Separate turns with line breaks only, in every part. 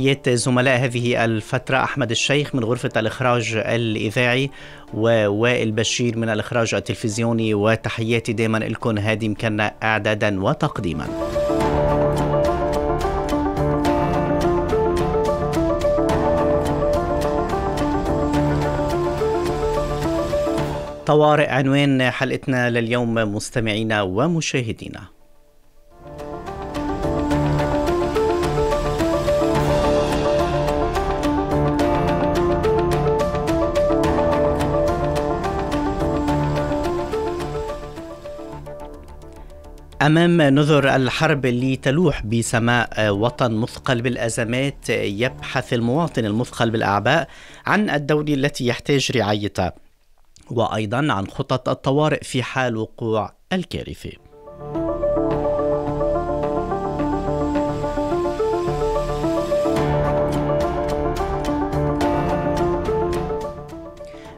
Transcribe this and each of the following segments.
تحيات زملاء هذه الفترة أحمد الشيخ من غرفة الإخراج الإذاعي ووائل بشير من الإخراج التلفزيوني وتحياتي دائما لكم. هادي مكنا إعدادا وتقديما. طوارئ عنوان حلقتنا لليوم مستمعينا ومشاهدينا. أمام نذر الحرب اللي تلوح بسماء وطن مثقل بالأزمات يبحث المواطن المثقل بالأعباء عن الدولة التي يحتاج رعايتها وأيضا عن خطط الطوارئ في حال وقوع الكارثة.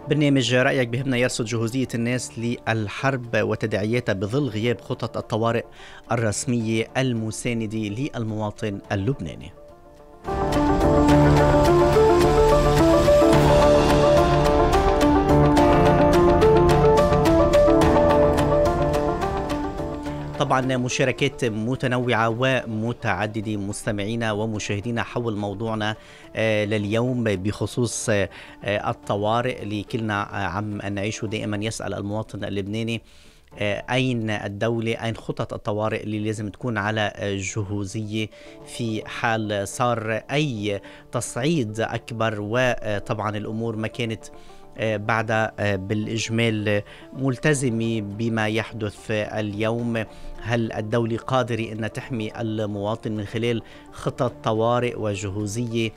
برنامج رأيك بهمنا يرصد جهوزية الناس للحرب وتداعياتها بظل غياب خطط الطوارئ الرسمية المساندة للمواطن اللبناني. طبعا مشاركات متنوعة ومتعددة مستمعينا ومشاهدينا حول موضوعنا آه، لليوم بخصوص آه، الطوارئ اللي كلنا عم نعيشه دائما. يسأل المواطن اللبناني آه، أين الدولة؟ أين خطط الطوارئ اللي لازم تكون على جهوزية في حال صار أي تصعيد أكبر؟ وطبعا الأمور ما كانت آه، بعد آه، بالإجمال ملتزمة بما يحدث اليوم. هل الدولة قادرة أن تحمي المواطن من خلال خطط طوارئ وجهوزية؟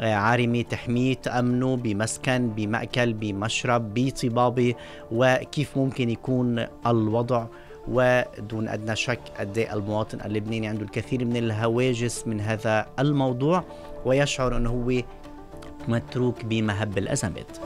آه، عارمة تحميه تأمنه بمسكن بمأكل بمشرب بطبابة وكيف ممكن يكون الوضع؟ ودون أدنى شك قد المواطن اللبناني عنده الكثير من الهواجس من هذا الموضوع ويشعر أنه هو متروك بمهب الأزمات.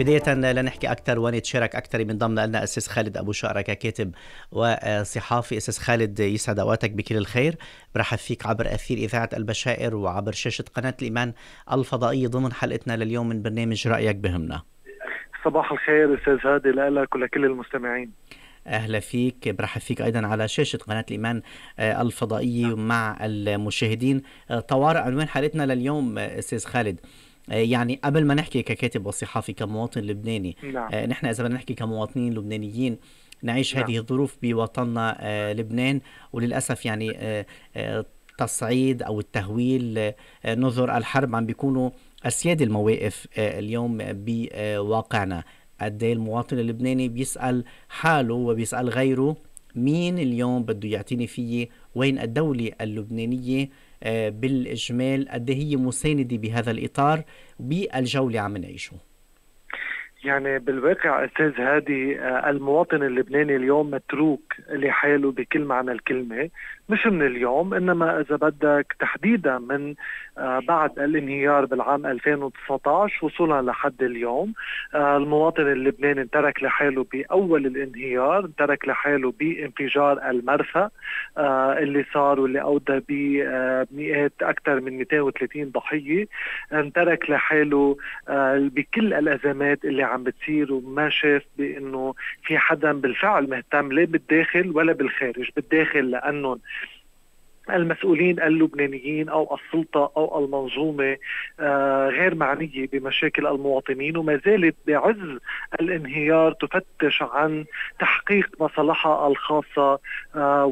بداية لنحكي أكثر ونتشارك أكثر. من ضمن لنا أستاذ خالد أبو شقرة ككاتب وصحافي. أستاذ خالد يسعد أوقاتك بكل الخير. برحب فيك عبر أثير إذاعة البشائر وعبر شاشة قناة الإيمان الفضائية ضمن حلقتنا لليوم من برنامج رأيك بهمنا.
صباح الخير أستاذ هادي لك ولكل المستمعين.
أهلا فيك برحب فيك أيضا على شاشة قناة الإيمان آه، الفضائيه مع المشاهدين. آه، طوارئ عنوان حلقتنا لليوم آه، أستاذ خالد. يعني قبل ما نحكي ككاتب وصحافي كمواطن لبناني نعم. نحن إذا بدنا نحكي كمواطنين لبنانيين نعيش نعم. هذه الظروف بوطننا لبنان. وللأسف يعني تصعيد أو التهويل نظر الحرب عم بيكونوا أسياد المواقف اليوم بواقعنا. قد إيه المواطن اللبناني بيسأل حاله وبيسأل غيره مين اليوم بده يعطيني فيه وين الدولة اللبنانية؟ آه، بالإجمال قد إيه هي مساندة بهذا الإطار بالجو اللي عم نعيشه.
يعني بالواقع أستاذ هادي آه، المواطن اللبناني اليوم متروك لحاله بكل معنى الكلمة. مش من اليوم إنما إذا بدك تحديدا من آه، بعد الانهيار بالعام 2019 وصولا لحد اليوم آه، المواطن اللبناني ترك لحاله بأول الانهيار ترك لحاله بانفجار المرفأ آه، اللي صار واللي أودى بمئات أكثر من 230 ضحية ترك لحاله بكل الأزمات اللي عم بتصير وما شاف بأنه في حدا بالفعل مهتم لا بالداخل ولا بالخارج بالداخل لأنه المسؤولين اللبنانيين أو السلطة أو المنظومة آه، غير معنية بمشاكل المواطنين وما زالت بعز الانهيار تفتش عن تحقيق مصالحها الخاصة آه،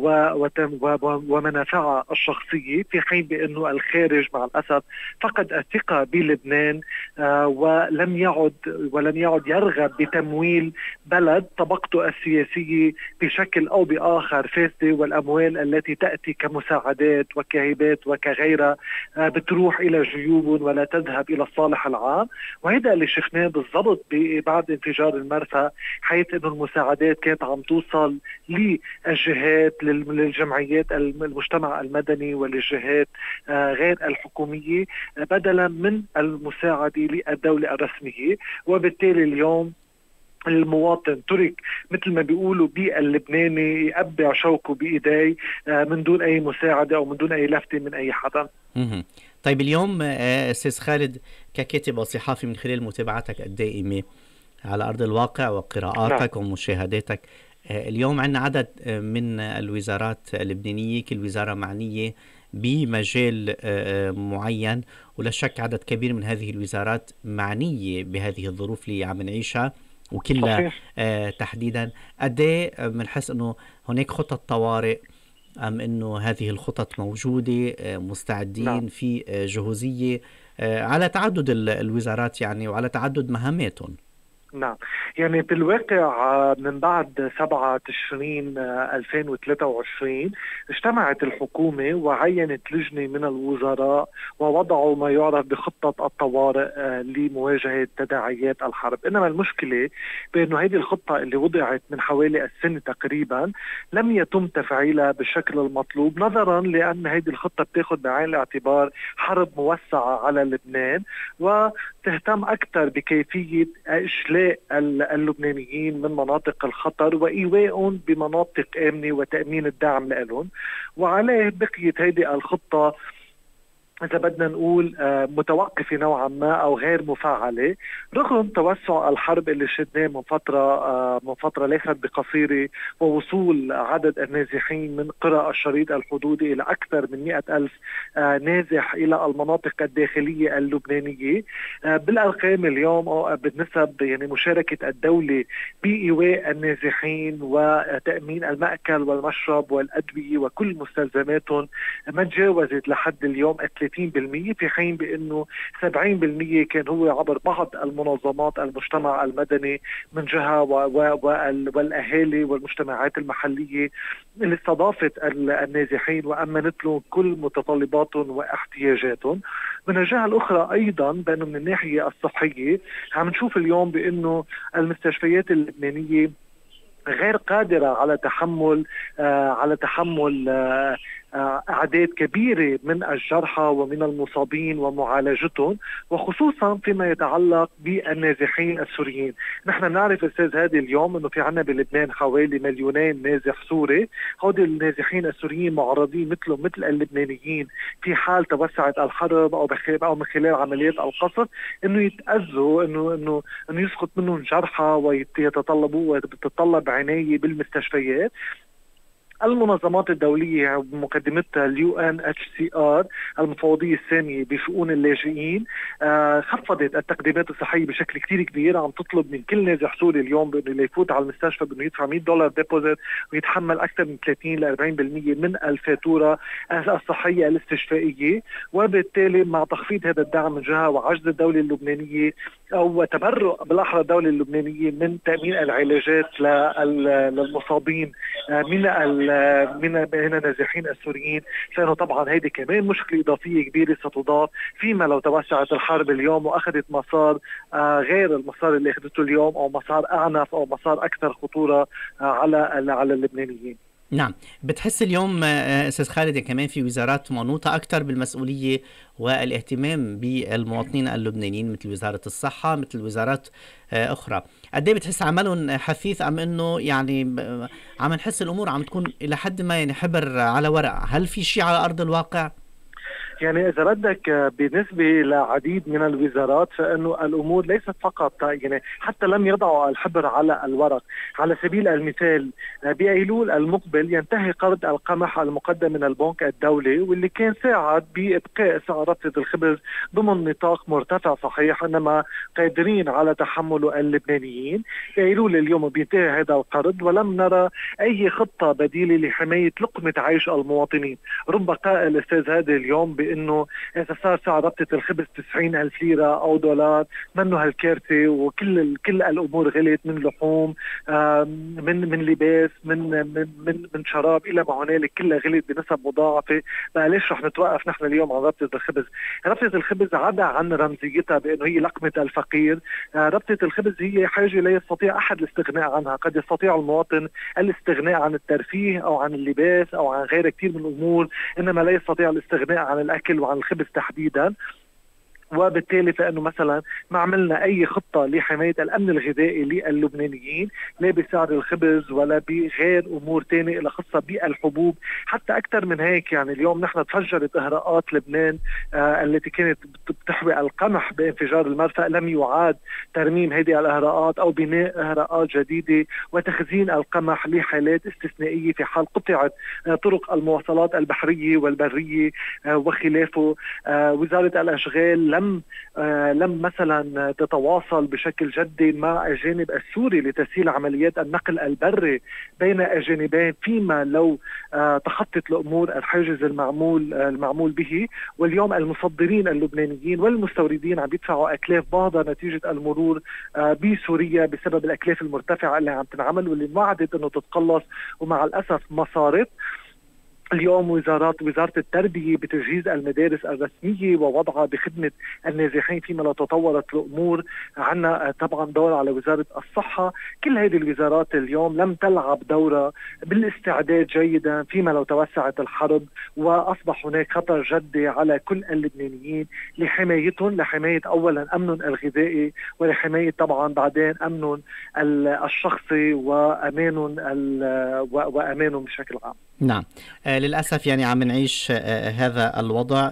ومنافعها الشخصية. في حين بأنه الخارج مع الأسف فقد الثقة بلبنان آه، ولم يعد ولم يعد يرغب بتمويل بلد طبقته السياسية بشكل أو بآخر فاسدة والأموال التي تأتي كمساعدة مساعدات وكهبات وكغيرها آه، بتروح إلى جيوب ولا تذهب إلى الصالح العام. وهذا اللي شفناه بالضبط بعد انفجار المرفأ حيث إنه المساعدات كانت عم توصل للجهات للجمعيات المجتمع المدني وللجهات آه، غير الحكومية بدلا من المساعدة للدولة الرسمية. وبالتالي اليوم المواطن ترك مثل ما بيقولوا بيئة اللبناني يقبع شوكه بإيديه من دون أي مساعدة أو من دون أي لفتة من أي حدا.
طيب اليوم أستاذ خالد ككاتب وصحافي من خلال متابعتك الدائمه على أرض الواقع وقراءاتك نعم. ومشاهداتك اليوم عندنا عدد من الوزارات اللبنانية كل وزارة معنية بمجال معين ولا شك عدد كبير من هذه الوزارات معنية بهذه الظروف اللي عم نعيشها وكلها آه تحديدا. قد إيه بنحس إنه هناك خطط طوارئ أم إنه هذه الخطط موجودة آه مستعدين نعم. في آه جهوزية آه على تعدد الوزارات يعني وعلى تعدد مهاماتهم؟
نعم. يعني بالواقع من بعد 7 تشرين 2023 اجتمعت الحكومة وعينت لجنة من الوزراء ووضعوا ما يعرف بخطة الطوارئ آه، لمواجهة تداعيات الحرب. إنما المشكلة بأنه هذه الخطة اللي وضعت من حوالي السنة تقريبا لم يتم تفعيلها بالشكل المطلوب نظرا لأن هذه الخطة بتاخذ بعين الاعتبار حرب موسعة على لبنان وتهتم أكثر بكيفية إشلاء اللبنانيين من مناطق الخطر وايوائهم بمناطق آمنة وتأمين الدعم لهم. وعليه بقيت هذه الخطة إذا بدنا نقول آه، متوقفة نوعا ما أو غير مفعله رغم توسع الحرب اللي شدناه من فترة آه، من فترة ليست بقصيرة ووصول عدد النازحين من قرى الشريط الحدودي إلى أكثر من مئة ألف آه، نازح إلى المناطق الداخلية اللبنانية. بالأرقام اليوم أو بالنسب يعني مشاركة الدولة بإيواء النازحين وتأمين المأكل والمشرب والأدوية وكل مستلزماتهم ما تجاوزت لحد اليوم 30% في حين بأنه 70% كان هو عبر بعض المنظمات المجتمع المدني من جهة والأهالي والمجتمعات المحلية. اللي استضافت النازحين وامنت لهم كل متطلباتهم واحتياجاتهم. من الجهة الأخرى أيضا بأنه من الناحية الصحية عم نشوف اليوم بأنه المستشفيات اللبنانية غير قادرة على تحمل آه على تحمل آه آه، أعداد كبيرة من الجرحى ومن المصابين ومعالجتهم وخصوصا فيما يتعلق بالنازحين السوريين، نحن نعرف أستاذ هادي اليوم إنه في عندنا بلبنان حوالي مليونين نازح سوري، هودي النازحين السوريين معرضين مثلهم مثل اللبنانيين في حال توسعت الحرب أو أو من خلال عمليات القصف إنه يتأذوا انه انه إنه يسقط منهم جرحى ويتطلبوا وتتطلب عناية بالمستشفيات. المنظمات الدولية بمقدمتها ال UNHCR المفوضية السامية بشؤون اللاجئين آه، خفضت التقديمات الصحية بشكل كثير كبير عم تطلب من كل نازح سوري اليوم بأنه يفوت على المستشفى بأنه يدفع 100 دولار deposit ويتحمل أكثر من 30 ل 40% من الفاتورة الصحية الاستشفائية. وبالتالي مع تخفيض هذا الدعم من جهة وعجز الدولة اللبنانية أو تبرؤ بالاحرى الدولة اللبنانية من تأمين العلاجات للمصابين آه، من من هنا النازحين السوريين. لأنه طبعا هيدي كمان مشكلة إضافية كبيرة ستضاف فيما لو توسعت الحرب اليوم وأخذت مسار آه، غير المسار اللي أخذته اليوم أو مسار أعنف أو مسار أكثر خطورة آه، على على اللبنانيين.
نعم. بتحس اليوم آه، أستاذ خالد كمان في وزارات منوطة أكثر بالمسؤولية والاهتمام بالمواطنين اللبنانيين مثل وزارة الصحة مثل وزارات آه، أخرى. قد إيه بتحس عملهم حثيث أم إنه يعني عم نحس الأمور عم تكون إلى حد ما يعني حبر على ورق؟ هل في شيء على أرض الواقع؟
يعني إذا بدك بالنسبة لعديد من الوزارات فإنه الأمور ليست فقط يعني حتى لم يضعوا الحبر على الورق. على سبيل المثال بأيلول المقبل ينتهي قرض القمح المقدم من البنك الدولي واللي كان ساعد بإبقاء سعر رفض الخبز ضمن نطاق مرتفع. صحيح إنما قادرين على تحمله اللبنانيين. بأيلول اليوم بينتهي هذا القرض ولم نرى أي خطة بديلة لحماية لقمة عيش المواطنين. رب قائل أستاذ هذا اليوم بانه إذا صار سعر ربطة الخبز 90 ألف ليرة أو دولار منه هالكارثه وكل كل الأمور غلت من لحوم من من لباس من من من, من شراب إلى ما هنالك كلها غلت بنسب مضاعفة. بقى ليش رح نتوقف نحن اليوم عن ربطة الخبز؟ ربطة الخبز عدا عن رمزيتها بأنه هي لقمة الفقير. آه، ربطة الخبز هي حاجة لا يستطيع أحد الاستغناء عنها. قد يستطيع المواطن الاستغناء عن الترفيه أو عن اللباس أو عن غير كثير من الأمور إنما لا يستطيع الاستغناء عن الأكل وعن الخبز تحديدا. وبالتالي فإنه مثلا ما عملنا أي خطة لحماية الأمن الغذائي للبنانيين لا بسعر الخبز ولا بغير أمور ثانية لها خاصة بالحبوب. حتى أكثر من هيك يعني اليوم نحن تفجرت إهراءات لبنان آه التي كانت بتحوي القمح بانفجار المرفأ لم يعاد ترميم هذه الإهراءات أو بناء إهراءات جديدة وتخزين القمح لحالات استثنائية في حال قطعت آه طرق المواصلات البحرية والبرية آه وخلافه آه وزارة الأشغال لم آه لم مثلا تتواصل بشكل جدي مع الجانب السوري لتسهيل عمليات النقل البري بين الجانبين فيما لو آه تخطت الأمور الحاجز المعمول آه المعمول به. واليوم المصدرين اللبنانيين والمستوردين عم يدفعوا أكلاف باهظه نتيجة المرور بسوريا بسبب الأكلاف المرتفعة اللي عم تنعمل واللي وعدت إنه تتقلص. ومع الأسف ما صارت. اليوم وزارات وزارة التربية بتجهيز المدارس الرسمية ووضعها بخدمة النازحين فيما لو تطورت الأمور عندنا طبعا دور على وزارة الصحة. كل هذه الوزارات اليوم لم تلعب دورها بالاستعداد جيدا فيما لو توسعت الحرب وأصبح هناك خطر جدي على كل اللبنانيين لحمايتهم لحماية اولا امنهم الغذائي ولحماية طبعا بعدين امنهم الشخصي وامانهم وامانهم بشكل عام.
نعم. للأسف يعني عم نعيش هذا الوضع.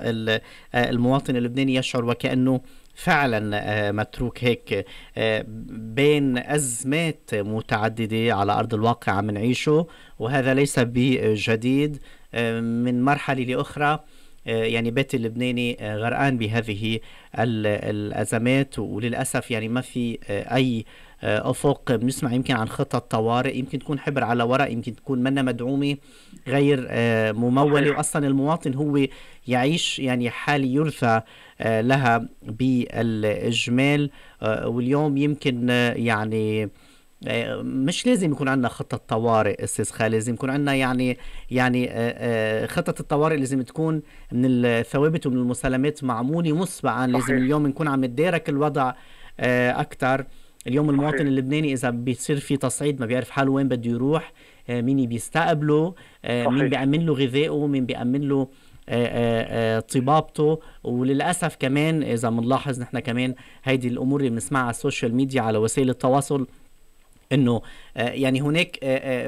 المواطن اللبناني يشعر وكأنه فعلا متروك هيك بين أزمات متعددة على أرض الواقع عم نعيشه وهذا ليس بجديد من مرحلة لأخرى يعني بيت اللبناني غرقان بهذه الأزمات. وللأسف يعني ما في أي أفق بنسمع يمكن عن خطط طوارئ يمكن تكون حبر على ورق يمكن تكون منا مدعومة غير ممولة. واصلا المواطن هو يعيش يعني حال يرثى لها بالإجمال واليوم يمكن يعني مش لازم يكون عندنا خطة طوارئ أستاذ خالد لازم يكون عندنا يعني يعني خطة الطوارئ لازم تكون من الثوابت ومن المسالمات معمولة مسبقا. لازم اليوم نكون عم ندارك الوضع أكثر اليوم المواطن اللبناني إذا بيصير في تصعيد ما بيعرف حاله وين بده يروح مين بيستقبله مين بيأمن له غذائه مين بيأمن له طبابته. وللأسف كمان إذا بنلاحظ نحن كمان هيدي الأمور اللي بنسمعها على السوشيال ميديا على وسائل التواصل إنه يعني هناك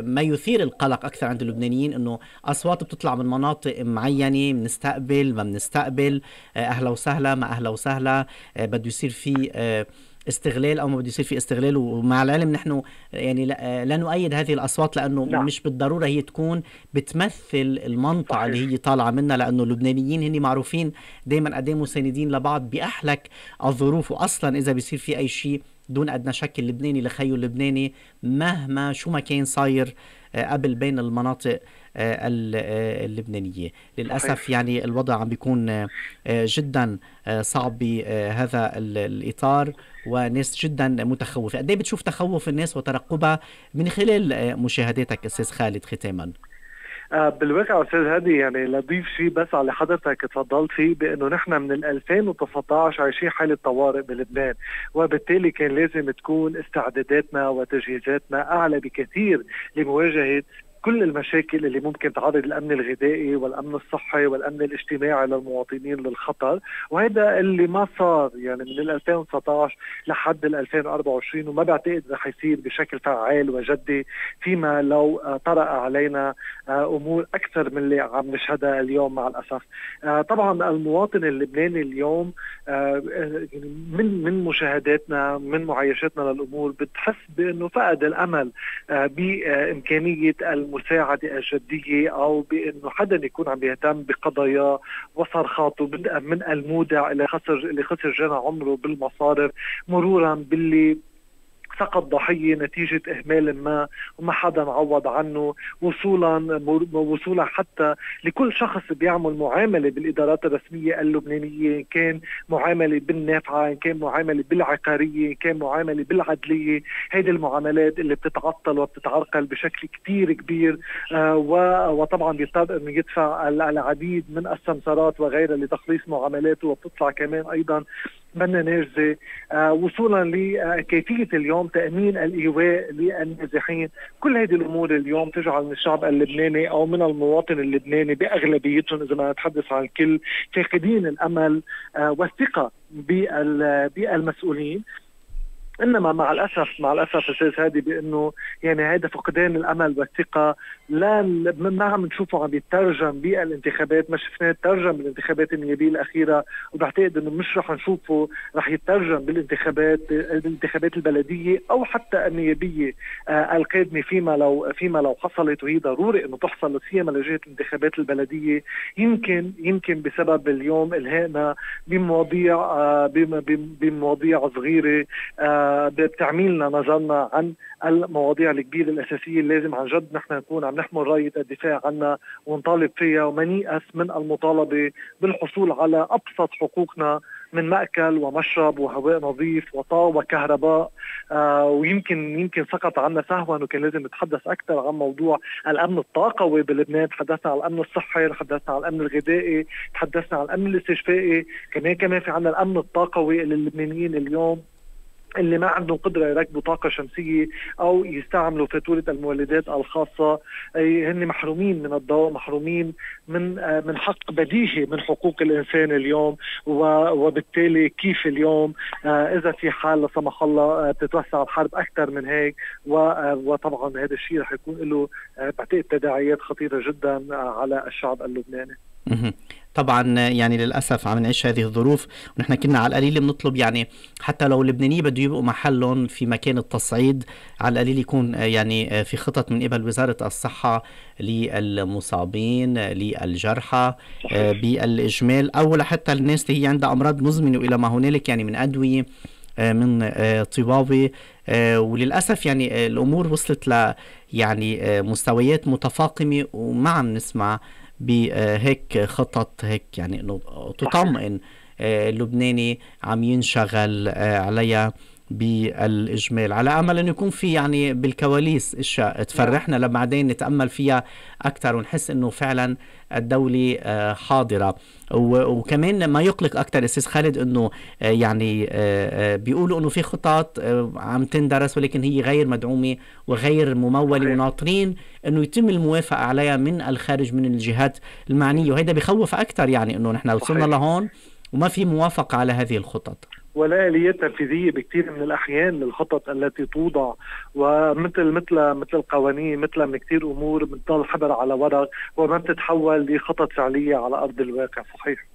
ما يثير القلق أكثر عند اللبنانيين إنه أصوات بتطلع من مناطق معينة بنستقبل ما بنستقبل أهلا وسهلا ما أهلا وسهلا بده يصير في استغلال أو ما بده يصير في استغلال ومع العلم نحن يعني لا نؤيد هذه الأصوات لأنه لا. مش بالضرورة هي تكون بتمثل المنطقة صحيح. اللي هي طالعة منها لأنه اللبنانيين هن معروفين دائما قد مساندين لبعض بأحلك الظروف واصلا إذا بيصير في أي شيء دون أدنى شك اللبناني لخيه اللبناني مهما شو ما كان صاير قبل بين المناطق اللبنانية. للأسف يعني الوضع عم بيكون جدا صعب بهذا الإطار وناس جدا متخوفة. قد بتشوف تخوف الناس وترقبها من خلال مشاهداتك أستاذ خالد ختاما؟
بالواقع أستاذ هادي يعني لضيف شيء بس على حضرتك تفضلت فيه بأنه نحن من 2019 عايشين حالة طوارئ بلبنان وبالتالي كان لازم تكون استعداداتنا وتجهيزاتنا أعلى بكثير لمواجهة كل المشاكل اللي ممكن تعرض الامن الغذائي والأمن الصحي والأمن الاجتماعي للمواطنين للخطر وهذا اللي ما صار يعني من 2019 لحد 2024 وما بعتقد رح يصير بشكل فعال وجدي فيما لو طرأ علينا أمور أكثر من اللي عم نشهدها اليوم مع الاسف طبعا المواطن اللبناني اليوم من من مشاهداتنا من معايشتنا للأمور بتحس بأنه فقد الأمل بإمكانية المساعدة الجدية أو بأنه حدا يكون عم يهتم بقضايا وصرخاته بدءا من المودع اللي خسر اللي خسر جنى عمره بالمصارف مرورا باللي سقط ضحيه نتيجة إهمال ما وما حدا عوض عنه وصولا وصولا حتى لكل شخص بيعمل معاملة بالإدارات الرسمية اللبنانية إن كان معاملة بالنافعة إن كان معاملة بالعقارية إن كان معاملة بالعدلية. هيدي المعاملات اللي بتتعطل وبتتعرقل بشكل كثير كبير آه وطبعا بيضطر انه يدفع العديد من السمسارات وغيرها لتخليص معاملاته وبتطلع كمان أيضا منا ناجزة آه وصولا لكيفية اليوم تأمين الإيواء للنازحين. كل هذه الأمور اليوم تجعل من الشعب اللبناني أو من المواطن اللبناني بأغلبيتهم إذا ما نتحدث عن الكل فاقدين الأمل آه والثقة بالمسؤولين. إنما مع الاسف مع الأسف أستاذ هادي بأنه يعني هذا فقدان الأمل والثقة. لا ما عم نشوفه عم يترجم بالانتخابات. ما شفناه ترجم بالانتخابات النيابيه الأخيرة. وبعتقد إنه مش رح نشوفه رح يترجم بالانتخابات الانتخابات البلدية أو حتى النيابية آه القادمة فيما لو فيما لو حصلت. وهي ضروري إنه تحصل سيما لجهة الانتخابات البلدية. يمكن يمكن بسبب اليوم إلهائنا بمواضيع آه بمواضيع صغيرة آه بتعميلنا نظرنا عن المواضيع الكبيرة الأساسية اللي لازم عن جد نحن نكون عم نحمل راية الدفاع عنها ونطالب فيها وما نيأس من المطالبة بالحصول على أبسط حقوقنا من مأكل ومشرب وهواء نظيف وطاقة وكهرباء. آه ويمكن يمكن سقط عنا سهوا وكان لازم نتحدث أكثر عن موضوع الأمن الطاقوي بلبنان. تحدثنا عن الأمن الصحي تحدثنا عن الأمن الغذائي تحدثنا عن الأمن الاستشفائي. كمان كمان في عنا الأمن الطاقوي اللي اللبنانيين اليوم. اللي ما عندهم قدرة يركبوا طاقة شمسية أو يستعملوا فاتوره المولدات الخاصة. هن محرومين من الضوء محرومين من آه، من حق بديهي من حقوق الإنسان اليوم وبالتالي كيف اليوم آه، إذا في حال لا سمح الله آه، بتتوسع الحرب أكثر من هيك. وطبعا هذا الشيء رح يكون له بعتقد تداعيات خطيرة جدا على الشعب اللبناني.
طبعا يعني للأسف عم نعيش هذه الظروف ونحن كنا على القليل بنطلب يعني حتى لو اللبنانيين بده يبقوا محلهم في مكان التصعيد على القليل يكون يعني في خطط من قبل وزارة الصحة للمصابين للجرحى بالإجمال أو لحتى الناس اللي هي عندها أمراض مزمنة وإلى ما هنالك يعني من أدوية من طبابة وللأسف يعني الأمور وصلت ل يعني مستويات متفاقمة وما عم نسمع بهيك خطط هيك يعني إنه تطمئن آه، اللبناني عم ينشغل آه، عليها. بالإجمال. على أمل انه يكون في يعني بالكواليس أشياء تفرحنا لبعدين نتأمل فيها أكثر ونحس إنه فعلا الدولة آه، حاضرة. وكمان ما يقلق أكثر أستاذ خالد إنه آه، يعني آه، بيقولوا إنه في خطط عم تندرس ولكن هي غير مدعومة وغير ممولة وناطرين إنه يتم الموافقة عليها من الخارج من الجهات المعنية. وهذا بخوف أكثر يعني إنه نحن وصلنا لهون وما في موافقة على هذه الخطط.
ولا اليات تنفيذيه بكثير من الأحيان للخطط التي توضع ومثل مثل مثل القوانين مثل من كثير أمور بتضل حبر على ورق وما بتتحول لخطط فعلية على أرض الواقع صحيح.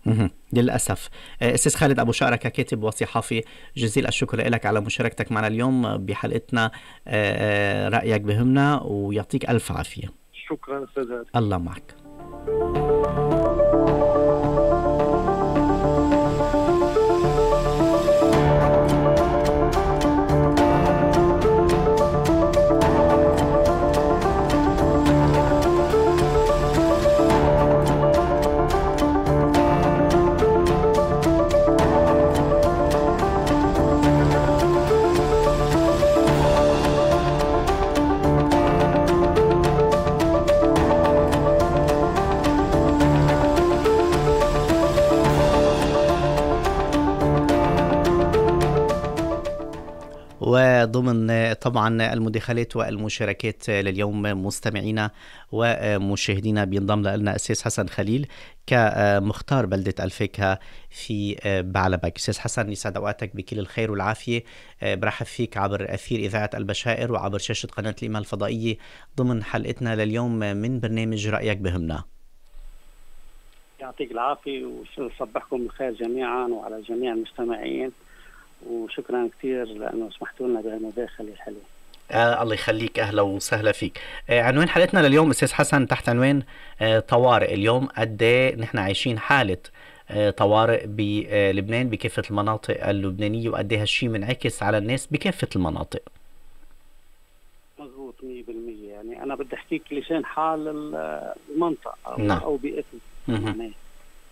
للأسف. آه، أستاذ خالد أبو شعره ككاتب وصحافي جزيل الشكر لك على مشاركتك معنا اليوم بحلقتنا آه، آه، رأيك بهمنا ويعطيك ألف عافية.
شكرا أستاذ
الله معك. وضمن طبعا المداخلات والمشاركات لليوم مستمعينا ومشاهدينا بينضم لنا أستاذ حسن خليل كمختار بلدة الفاكهة في بعلبك. أستاذ حسن يسعد أوقاتك بكل الخير والعافية. برحب فيك عبر أثير إذاعة البشائر وعبر شاشة قناة الإيمان الفضائية ضمن حلقتنا لليوم من برنامج رأيك بهمنا.
يعطيك العافية وصبحكم بالخير جميعا وعلى جميع المستمعين. وشكرا كثير لأنه سمحتوا لنا بهالمداخله الحلوه
آه الله يخليك أهلا وسهلا فيك. آه عنوان حلقتنا لليوم أستاذ حسن تحت عنوان آه طوارئ. اليوم قد إيه نحن عايشين حالة آه طوارئ بلبنان بكافة المناطق اللبنانية وقد إيه هالشيء منعكس على الناس بكافة المناطق؟
مضبوط 100% يعني أنا بدي أحكيك لسان حال المنطقة أو, نعم. أو بيئتنا. يعني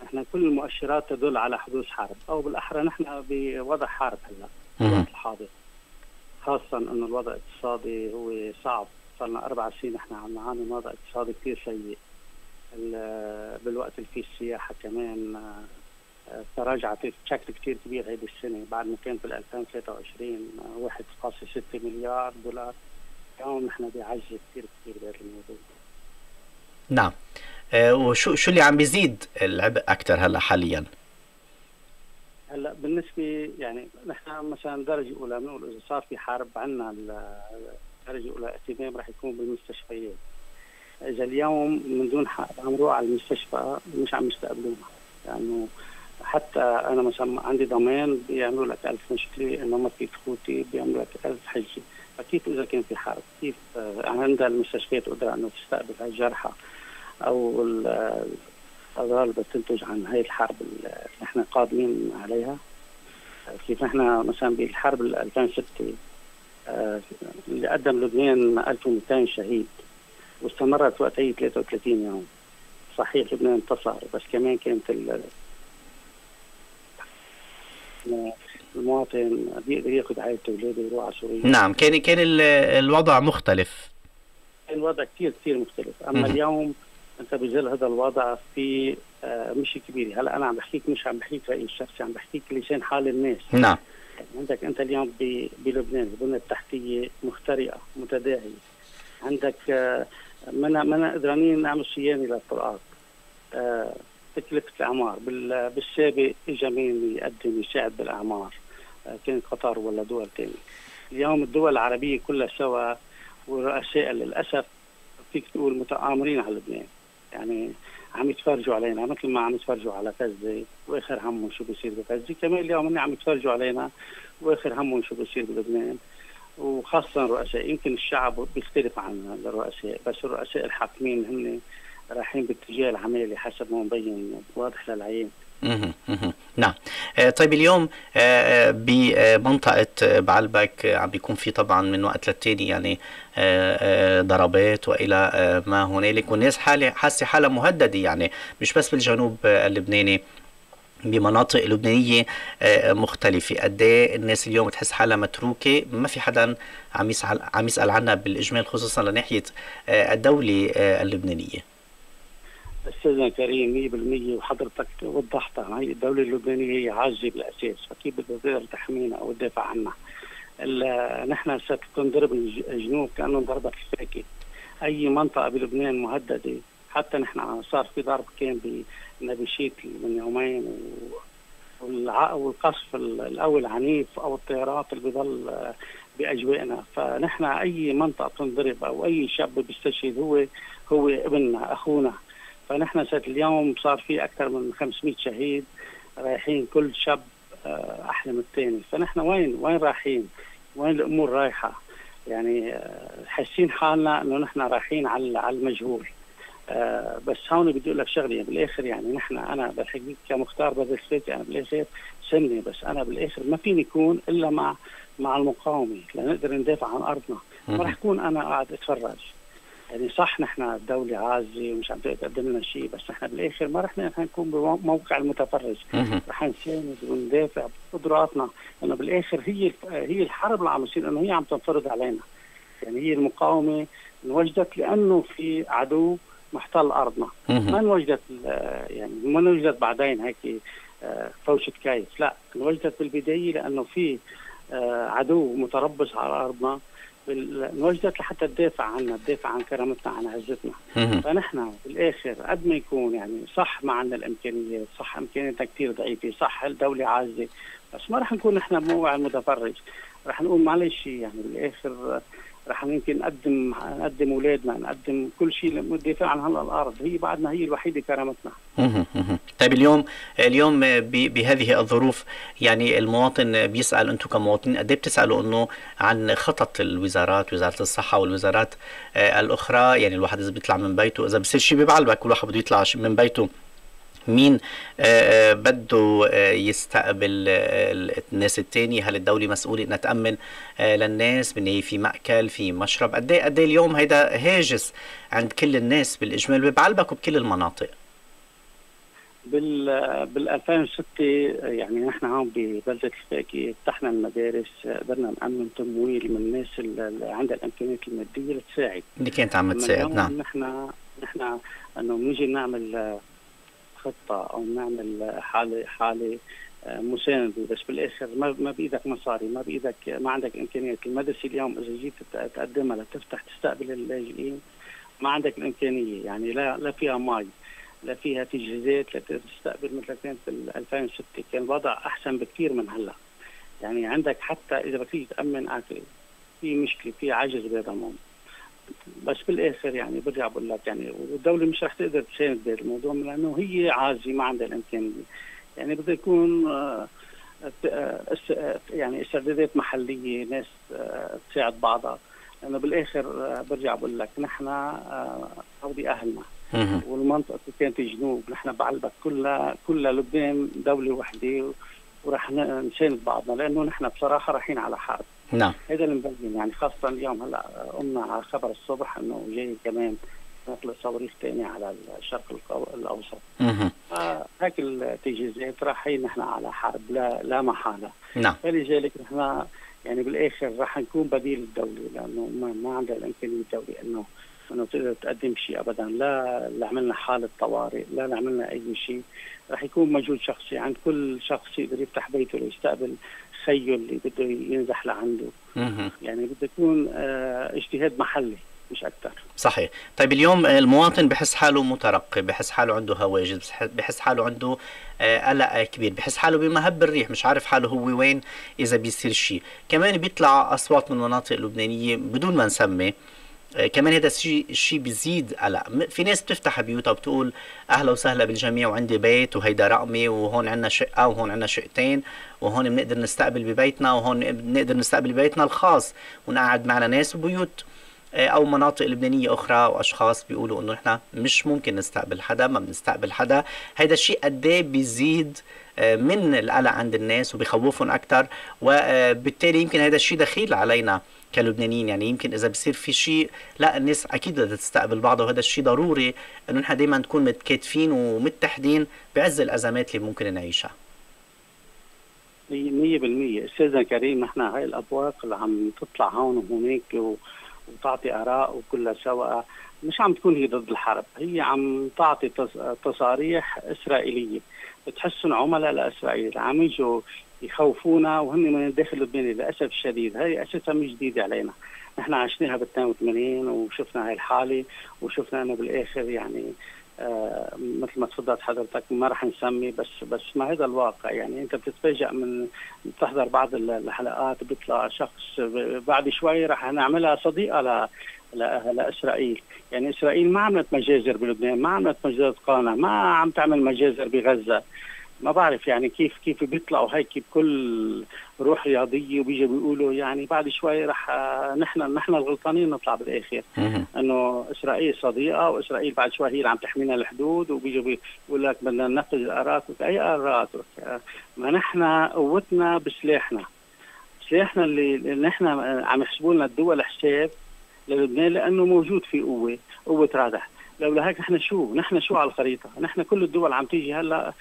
إحنا كل المؤشرات تدل على حدوث حرب أو بالأحرى نحن بوضع حرب هلأ في الوقت الحاضر خاصة إنه الوضع الاقتصادي هو صعب. صار لنا أربع سنين إحنا عم نعاني من وضع اقتصادي كثير سيء. بالوقت اللي فيه السياحة كمان تراجعت بشكل كثير كبير هذه السنة. بعد ما كان في 2023 1.6 مليار دولار. اليوم نحن بعجز كثير كثير بهذا الموضوع.
نعم. آه وشو شو اللي عم بيزيد العبء أكثر هلأ حاليا؟
هلأ بالنسبة يعني نحن مثلا درجة أولى بنقول إذا صار في حرب عندنا درجة أولى اهتمام راح يكون بالمستشفيات. إذا اليوم من دون حق عم على المستشفى مش عم يستقبلونا. لأنه يعني حتى أنا مثلا عندي ضمان بيعملوا لك ألف مشكلة إنه ما في تفوتي بيعملوا لك ألف حجة. فكيف إذا كان في حرب؟ كيف آه، عندها المستشفيات قدرة إنه تستقبل هاي الجرحى أو الاضرار اللي بتنتج عن هاي الحرب اللي نحن قادمين عليها. كيف نحن مثلا بالحرب 2006 آه، اللي قدم لبنان 1200 شهيد واستمرت وقتها 33 يوم. صحيح لبنان انتصر بس كمان كانت المواطن بيقدر ياخذ عائلة أولاده ويروح على سوريا.
نعم كان كان الوضع مختلف.
الوضع كثير كثير مختلف. أما اليوم أنت بظل هذا الوضع في آه مش كبير. هلا أنا عم بحكيك مش عم بحكيك رايي الشخصي عم بحكيك لسان حال الناس.
نعم.
عندك أنت اليوم بلبنان البنيه التحتية مخترقة متداعيه عندك آه منا منا قدرانين نعمل صيانة للطرقات آه تكلفة الأعمار. بالسابق اجى مين يقدم يساعد بالأعمار؟ كان قطر ولا دول ثانية اليوم الدول العربية كلها سوا ورؤساء للأسف فيك تقول متآمرين على لبنان. يعني عم يتفرجوا علينا مثل ما عم يتفرجوا على غزه وآخر همهم شو بيصير بغزه كمان اليوم عم يتفرجوا علينا وآخر همهم شو بيصير بلبنان. وخاصة الرؤساء يمكن الشعب بيختلف عن الرؤساء بس الرؤساء الحاكمين هن رايحين باتجاه العمالة حسب ما مبين واضح للعين.
نعم. آه، طيب اليوم آه، آه، بمنطقة بعلبك عم بيكون في طبعا من وقت للتاني يعني ضربات وإلى ما هنالك. والناس حالة حاسة حالة مهددة يعني مش بس بالجنوب اللبناني. بمناطق لبنانية مختلفة. قد إيه الناس اليوم تحس حالها متروكة؟ ما في حدا عم يسأل عم يسأل عنها بالإجمال خصوصا لناحية الدولة اللبنانية.
استاذنا كريم 100% وحضرتك وضحتها هي الدولة اللبنانية هي عاجزة بالأساس فكيف بدها تقدر تحمينا أو تدافع عنا. نحن ستنضرب الجنوب كأنه انضربت الفاكهة. أي منطقة بلبنان مهددة حتى نحن صار في ضرب كان بنبيشيت من يومين والقصف الأول عنيف أو الطيارات اللي بضل باجوائنا فنحن أي منطقة تنضرب أو أي شاب بيستشهد هو هو ابننا أخونا. فنحن اليوم صار في أكثر من 500 شهيد رايحين كل شاب آه، أحلى من الثاني. فنحن وين وين رايحين؟ وين الأمور رايحة؟ يعني آه، حاسين حالنا إنه نحن رايحين على على المجهول. آه بس هون بدي أقول لك شغلة. يعني بالآخر يعني نحن أنا بالحقيقة كمختار بدر أنا بالآخر سني بس. أنا بالآخر ما فيني يكون إلا مع مع المقاومة لنقدر ندافع عن أرضنا. ما راح اكون أنا قاعد أتفرج. يعني صح نحن الدولة عازة ومش عم تقدم لنا شيء بس نحن بالآخر ما رح نكون بموقع المتفرج. رح نساند وندافع بقدراتنا لأنه بالآخر هي هي الحرب اللي عم تصير انه هي عم تنفرض علينا. يعني هي المقاومة انوجدت لأنه في عدو محتل أرضنا. ما انوجدت يعني ما انوجدت بعدين هيك آه، فوشة كايس. لا انوجدت بالبداية لأنه في آه، عدو متربص على أرضنا. انوجدت لحتى تدافع عنا تدافع عن كرامتنا عن عزتنا. فنحن بالاخر قد ما يكون يعني صح ما عندنا الامكانيات صح امكانياتنا كثير ضعيفة صح الدولة عاجزة بس ما رح نكون نحن بموقع المتفرج رح نقول معلش يعني بالآخر رح يمكن نقدم نقدم أولادنا نقدم كل شيء للدفاع عن هلأ الأرض. هي بعدنا هي الوحيدة كرامتنا.
طيب اليوم اليوم بهذه الظروف يعني المواطن بيسأل أنتم كمواطنين قد إيه بتسألوا إنه عن خطط الوزارات وزارة الصحة والوزارات آه، الأخرى؟ يعني الواحد إذا بيطلع من بيته إذا بصير شيء ببعلبك كل واحد بده يطلع من بيته. مين آه، آه، بده آه، يستقبل الناس التاني؟ هل الدولة مسؤولة إنها تأمن للناس بالنهاية في مأكل في مشرب؟ قد إيه قد إيه اليوم هيدا هاجس عند كل الناس بالإجمال ببعلبك وبكل المناطق؟
بال بال 2006 يعني نحن هون ببلدة الفاكي فتحنا المدارس قدرنا نأمن تمويل من الناس اللي عندها الأمكانيات المادية لتساعد.
اللي كانت عم تساعد نعم.
نحن نحن إنه بنيجي نعمل خطة أو نعمل حاله حالة مساندة. بس بالآخر ما ما بإيدك مصاري ما بإيدك ما عندك إمكانيات. المدرسة اليوم إذا جيت تقدمها لتفتح تستقبل اللاجئين ما عندك الامكانيه يعني لا لا فيها مي لا فيها تجهيزات لتستقبل مثل كانت بال 2006 كان الوضع أحسن بكثير من هلأ. يعني عندك حتى إذا بدك تأمن اكل في مشكلة في عجز بهذا بس بالآخر يعني برجع بقول لك يعني والدولة مش رح تقدر تساند بهذا الموضوع لأنه هي عاجزه ما عندها الامكانيه يعني بده يكون آه، آه، يعني استعدادات محلية ناس آه، تساعد بعضها. لأنه بالآخر برجع بقول لك نحن هودي أهلنا. والمنطقة كانت جنوب. نحن بعلبك كلها كلها لبنان دولة وحدة وراح نساند بعضنا. لأنه نحن بصراحة رايحين على حرب
نعم.
هذا اللي مبين يعني خاصة اليوم هلا قمنا على خبر الصبح إنه جاي كمان نقل صواريخ ثاني على الشرق الأوسط. هيك التجهيزات رايحين نحن على حرب لا لا محالة.
نعم.
فلذلك نحن يعني بالآخر راح نكون بديل الدولة لأنه ما, ما عندها الإمكانية الدولة إنه إنه تقدر تقدم شيء ابدا. لا لعملنا حالة طوارئ لا لعملنا أي شيء. راح يكون مجهود شخصي عند كل شخص يقدر يفتح بيته ليستقبل خيه اللي بده ينزح لعنده. يعني بده يكون آه اجتهاد محلي مش أكثر
صحيح. طيب اليوم المواطن بحس حاله مترقب بحس حاله عنده هواجس بحس حاله عنده آه، قلق كبير بحس حاله بمهب الريح مش عارف حاله هو وين إذا بيصير شيء كمان بيطلع أصوات من مناطق لبنانية بدون ما نسمي آه، كمان هذا الشيء الشيء بيزيد قلق. في ناس بتفتح بيوتها وبتقول أهلا وسهلا بالجميع وعندي بيت وهيدا رقمي وهون عندنا شقة وهون عندنا شقتين. وهون بنقدر نستقبل ببيتنا وهون بنقدر نستقبل ببيتنا الخاص ونقعد معنا ناس وبيوت آه، أو مناطق لبنانية أخرى وأشخاص بيقولوا إنه نحن مش ممكن نستقبل حدا ما بنستقبل حدا. هيدا الشيء قد إيه بيزيد آه، من القلق عند الناس وبيخوفهم أكثر وبالتالي يمكن هذا الشيء دخيل علينا كلبنانيين. يعني يمكن إذا بصير في شيء لا الناس أكيد بدها تستقبل بعضها وهذا الشيء ضروري إنه نحن دائما نكون متكاتفين ومتحدين بعز الأزمات اللي ممكن نعيشها.
100% استاذنا كريم نحن هاي الابواق اللي عم تطلع هون وهناك و... وتعطي آراء وكلها سوا مش عم تكون هي ضد الحرب هي عم تعطي تصاريح إسرائيلية. بتحسن عملاء لإسرائيل عم يجوا يخوفونا وهم من الداخل اللبناني للأسف الشديد. هي أساسا مش جديدة علينا. نحن عشناها بال 82 وشفنا هاي الحالة وشفنا إنه بالآخر يعني مثل ما تفضلت حضرتك ما راح نسمي بس بس ما هذا الواقع. يعني أنت بتتفاجئ من بتحضر بعض الحلقات بيطلع شخص بعد شوي راح نعملها صديقة ل لإسرائيل، يعني إسرائيل ما عملت مجازر بلبنان، ما عملت مجازر قانا، ما عم تعمل مجازر بغزة، ما بعرف يعني كيف كيف بيطلعوا هيك بكل روح رياضية وبيجوا بيقولوا يعني بعد شوي رح نحن نحن الغلطانين نطلع بالآخر. إنه إسرائيل صديقة وإسرائيل بعد شوي هي اللي عم تحمينا الحدود وبيجوا بيقول لك بدنا ننفذ الارات أي ارات ما نحن قوتنا بسلاحنا. سلاحنا اللي نحن عم يحسبوا لنا الدول حساب للبنان لأنه موجود في قوة قوة رادع. لولا هيك نحن شو؟ نحن شو على الخريطة؟ نحن كل الدول عم تيجي هلأ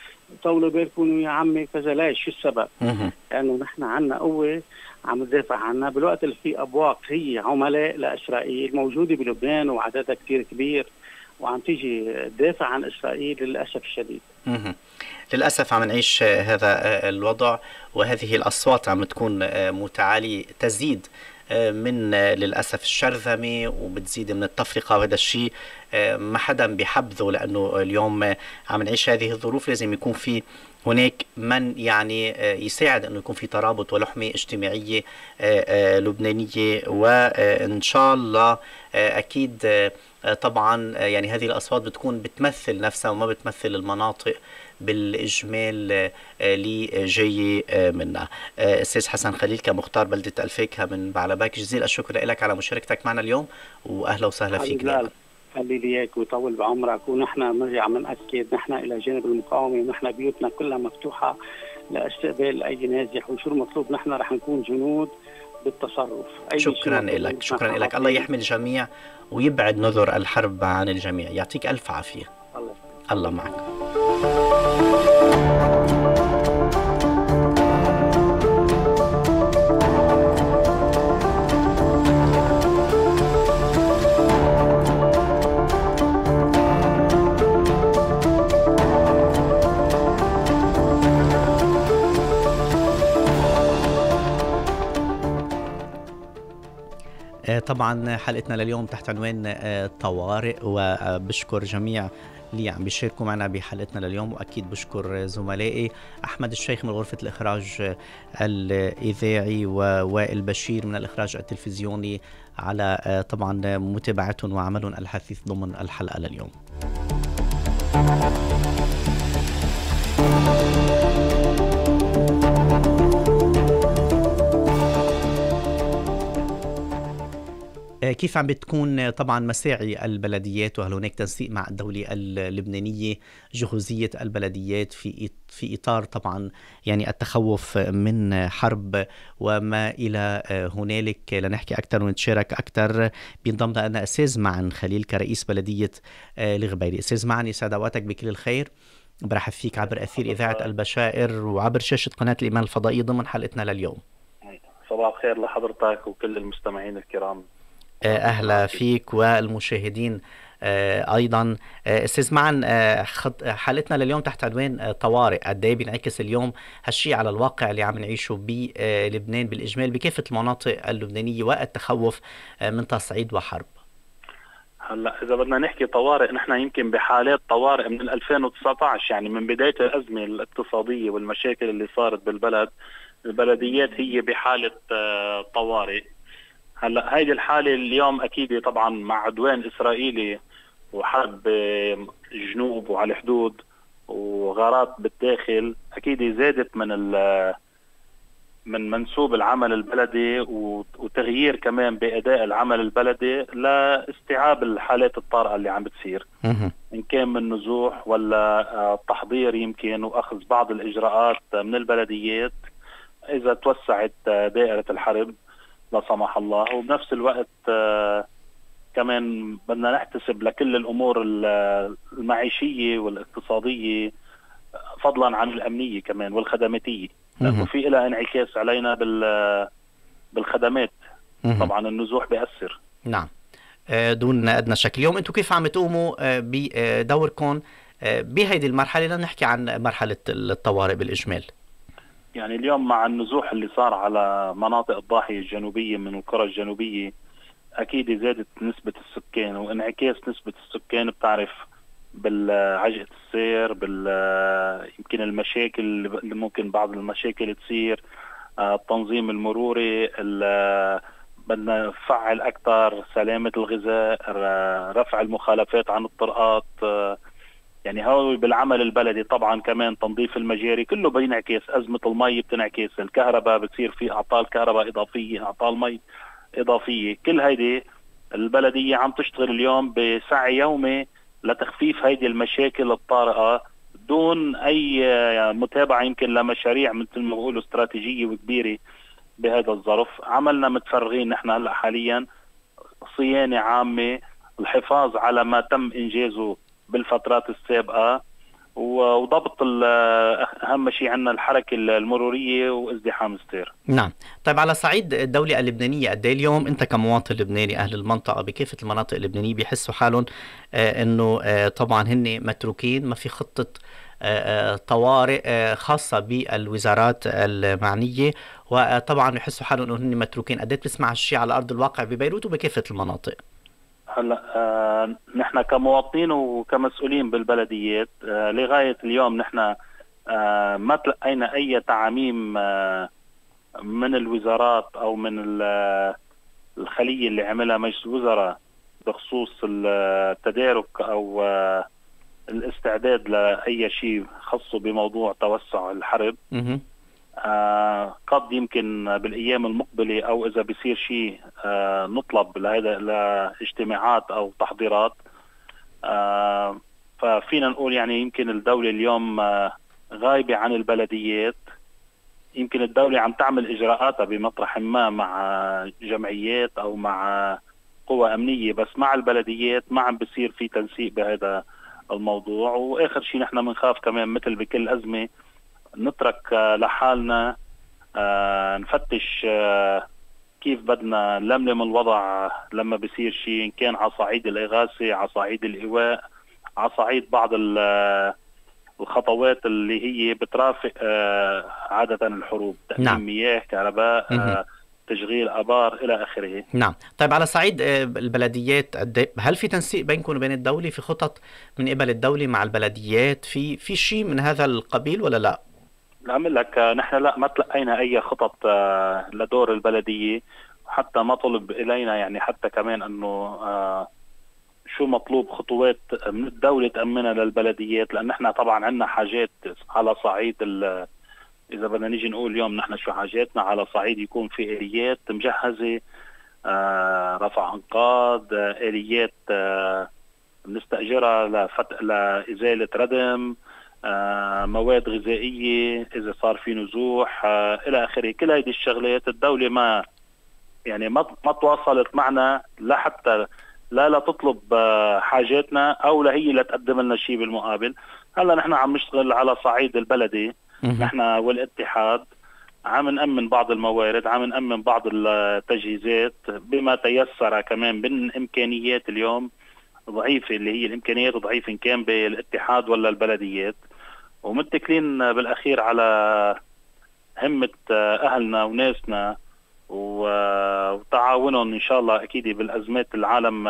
طولوا بالكم يا عمي كذا ليش شو السبب؟ لأنه يعني نحن عندنا قوة عم تدافع عنا بالوقت اللي في أبواق هي عملاء لإسرائيل موجودة بلبنان وعددها كثير كبير وعم تيجي تدافع عن إسرائيل للأسف الشديد.
للأسف عم نعيش هذا الوضع وهذه الأصوات عم تكون متعاليه تزيد. من للأسف الشرذمة وبتزيد من التفرقة وهذا الشيء ما حدا بيحبذه لأنه اليوم عم نعيش هذه الظروف لازم يكون في هناك من يعني يساعد إنه يكون في ترابط ولحمة اجتماعية لبنانية وان شاء الله أكيد طبعا يعني هذه الأصوات بتكون بتمثل نفسها وما بتمثل المناطق بالإجمال اللي جاي منها أستاذ حسن خليل كمختار بلدة الفاكهه من بعلباك. جزيل الشكر لك على مشاركتك معنا اليوم وأهلا وسهلا فيك.
خلي لي إياك ويطول بعمرك. ونحن بنرجع بنأكد نحن إلى جانب المقاومة ونحن بيوتنا كلها مفتوحة لاستقبال أي نازح. وشو المطلوب؟ نحن رح نكون جنود بالتصرف.
أي شكرا لك شكرا لك. الله يحمي الجميع ويبعد نذر الحرب عن الجميع. يعطيك ألف عافية. الله, الله معك. آه، طبعا حلقتنا لليوم تحت عنوان آه، طوارئ وبشكر جميع اللي عم بيشاركوا معنا بحلقتنا لليوم وأكيد بشكر زملائي أحمد الشيخ من غرفة الإخراج الإذاعي ووائل بشير من الإخراج التلفزيوني على طبعا متابعتهم وعملهم الحثيث ضمن الحلقة لليوم. كيف عم بتكون طبعا مساعي البلديات وهل هناك تنسيق مع الدولة اللبنانية جهوزية البلديات في في إطار طبعا يعني التخوف من حرب وما إلى هنالك. لنحكي أكثر ونتشارك أكثر بينضم لنا أستاذ معن خليل كرئيس بلدية الغبيري أستاذ معن يسعد أوقاتك بكل الخير. برحب فيك عبر أثير إذاعة البشائر وعبر شاشة قناة الإيمان الفضائية ضمن حلقتنا لليوم.
صباح الخير لحضرتك وكل المستمعين الكرام.
أهلا فيك والمشاهدين أيضا. أستاذ معن حالتنا لليوم تحت عنوان طوارئ. قد إيه بينعكس اليوم هالشيء على الواقع اللي عم نعيشه بلبنان بالإجمال بكافة المناطق اللبنانية والتخوف من تصعيد وحرب؟
هلأ إذا بدنا نحكي طوارئ نحن يمكن بحالات طوارئ من 2019 يعني من بداية الأزمة الاقتصادية والمشاكل اللي صارت بالبلد البلديات هي بحالة طوارئ. هلا هيدي الحالة اليوم أكيد طبعا مع عدوان إسرائيلي وحرب جنوب وعلى الحدود وغارات بالداخل أكيد زادت من من منسوب العمل البلدي وتغيير كمان بأداء العمل البلدي لاستيعاب الحالات الطارئة اللي عم بتصير. إن كان من نزوح ولا تحضير يمكن وأخذ بعض الإجراءات من البلديات إذا توسعت دائرة الحرب. لا سمح الله. وبنفس الوقت آه كمان بدنا نحتسب لكل الأمور المعيشية والاقتصادية فضلا عن الأمنية كمان والخدماتية. لأنه في لها انعكاس علينا بال بالخدمات. طبعا النزوح بيأثر.
نعم. دون ادنى شك اليوم أنتم كيف عم تقوموا بدوركم بهيدي المرحلة؟ لنحكي عن مرحلة الطوارئ بالإجمال.
يعني اليوم مع النزوح اللي صار على مناطق الضاحية الجنوبية من القرى الجنوبية أكيد زادت نسبة السكان وانعكاس نسبة السكان بتعرف بالعجقة السير بال يمكن المشاكل اللي ممكن بعض المشاكل تصير التنظيم المروري بدنا نفعل أكثر سلامة الغذاء رفع المخالفات عن الطرقات يعني هو بالعمل البلدي طبعا كمان تنظيف المجاري كله بينعكس أزمة المي بتنعكس الكهرباء بتصير في أعطال كهرباء إضافية أعطال مي إضافية. كل هيدي البلدية عم تشتغل اليوم بسعي يومي لتخفيف هيدي المشاكل الطارئة دون أي متابعة يمكن لمشاريع مثل ما بقولوا استراتيجية وكبيرة بهذا الظرف. عملنا متفرغين نحن هلأ حاليا صيانة عامة الحفاظ على ما تم إنجازه بالفترات السابقة وضبط أهم شيء عندنا الحركة المرورية وازدحام السير.
نعم، طيب على صعيد الدولة اللبنانية قد اليوم أنت كمواطن لبناني أهل المنطقة بكافه المناطق اللبنانية بيحسوا حالهم آه إنه آه طبعا هن متروكين ما في خطة آه طوارئ خاصة بالوزارات المعنية وطبعا بيحسوا حالهم إنه هن متروكين، قد بتسمع هالشيء على أرض الواقع ببيروت وبكافه المناطق؟
هلا آه نحن كمواطنين وكمسؤولين بالبلديات آه لغاية اليوم نحن آه ما تلقينا أي تعاميم آه من الوزارات أو من الخلية اللي عملها مجلس الوزراء بخصوص التدارك أو آه الاستعداد لأي شيء خاصه بموضوع توسع الحرب. آه قد يمكن بالأيام المقبلة أو إذا بيصير شيء آه نطلب لهذا لاجتماعات أو تحضيرات. آه ففينا نقول يعني يمكن الدولة اليوم غايبة عن البلديات. يمكن الدولة عم تعمل إجراءاتها بمطرح ما مع جمعيات أو مع قوى أمنية بس مع البلديات ما عم بصير في تنسيق بهذا الموضوع. وآخر شيء نحن بنخاف كمان مثل بكل أزمة نترك لحالنا نفتش كيف بدنا نلملم الوضع لما بصير شيء إن كان على صعيد الإغاثة على صعيد الايواء على صعيد بعض الخطوات اللي هي بترافق عادة الحروب تأمين
نعم.
مياه كهرباء تشغيل آبار إلى آخره.
نعم. طيب على صعيد آه، البلديات هل في تنسيق بينكم وبين الدولة؟ في خطط من قبل الدولة مع البلديات؟ في في شيء من هذا القبيل ولا لا؟
نعمل لك آه، نحن لا ما تلقينا أي خطط آه، لدور البلدية حتى ما طلب إلينا يعني حتى كمان إنه شو مطلوب خطوات من الدولة تأمنها للبلديات لأن نحن طبعا عندنا حاجات على صعيد إذا بدنا نيجي نقول اليوم نحن شو حاجاتنا على صعيد يكون في آليات مجهزة آه رفع أنقاض آه آليات آه بنستأجرها لفت... لإزالة ردم آه مواد غذائية إذا صار في نزوح آه إلى آخره. كل هذه الشغلات الدولة ما يعني ما ما تواصلت معنا لحتى لا لا تطلب آه، حاجاتنا أو لا هي لا تقدم لنا شيء بالمقابل. هلأ نحن عم نشتغل على صعيد البلدي. نحن والاتحاد عم نأمن بعض الموارد عم نأمن بعض التجهيزات بما تيسر كمان من إمكانيات اليوم ضعيفة اللي هي الإمكانيات ضعيفة إن كان بالاتحاد ولا البلديات. ومتكلين بالأخير على همة أهلنا وناسنا وتعاونهم إن شاء الله أكيد بالأزمات العالم